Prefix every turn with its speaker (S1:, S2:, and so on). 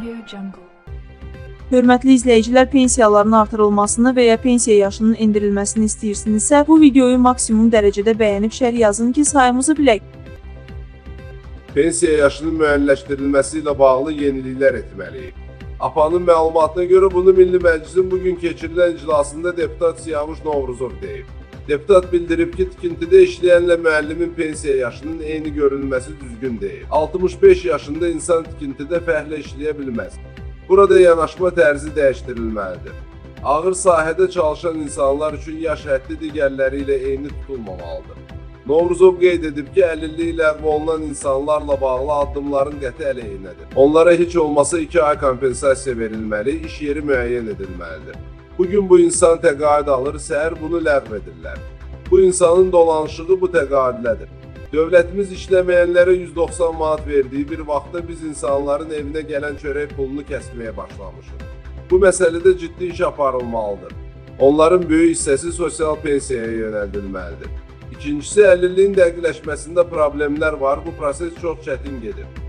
S1: jungle.
S2: Hörmətli izləyicilər, pensiyaların artırılmasını və ya pensiya yaşının endirilməsini istəyirsinizsə, bu videoyu maksimum dərəcədə bəyənib şərh yazın ki, sayımızı bilək.
S3: pensiya yaşının müəyyənləşdirilməsi ilə bağlı yeniliklər etməliyik. APA'nın məlumatına görə bunu Milli Məclisin bugün keçirilən iclasında deputat Siyavuş Novruzov deyib. Deputat bildirib ki, tikintidə işləyənlə müəllimin pensiya yaşının eyni görülməsi düzgün deyil. 65 yaşında insan tikintidə fəhlə işləyə bilməz. Burada yanaşma tərzi dəyişdirilməlidir. Ağır sahədə çalışan insanlar üçün yaş həddi digərləri ilə eyni tutulmamalıdır. Novruzov qeyd edib ki, əlilliyi ləğv olunan insanlarla bağlı addımların qəti əleyhinədir. Onlara heç olmasa 2 ay kompensasiya verilməli, iş yeri müəyyən edilməlidir. Bugün bu insan təqaüd alır, səhər bunu ləğv edirlər. Bu insanın dolanışığı bu təqaüdlədir. Dövlətimiz işləməyənlərə 190 manat verdiyi bir vaxtda biz insanların evinə gələn çörək pulunu kəsməyə başlamışıq. Bu məsələdə ciddi iş aparılmalıdır. Onların böyük hissəsi sosial pensiyaya yönəldilməlidir. İkincisi, əlilliyin dəqiqləşməsində problemlər var. Bu proses çox çətin gedir.